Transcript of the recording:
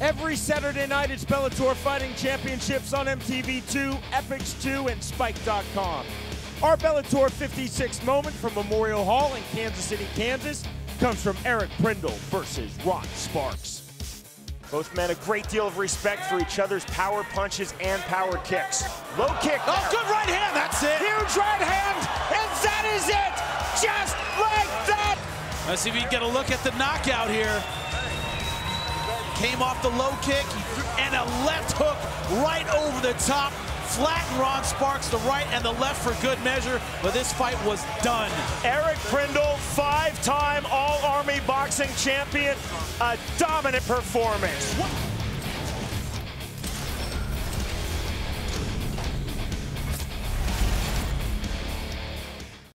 Every Saturday night, it's Bellator Fighting Championships on MTV2, Epix2, and Spike.com. Our Bellator 56 moment from Memorial Hall in Kansas City, Kansas, comes from Eric Prindle versus Ron Sparks. Both men a great deal of respect for each other's power punches and power kicks. Low kick. Oh, good right hand. That's it. Huge right hand, and that is it. Just like that. Let's see if we can get a look at the knockout here. Came off the low kick and a left hook right over the top. Flattened Ron Sparks the right and the left for good measure, but this fight was done. Eric Prindle, five-time All-Army boxing champion, a dominant performance.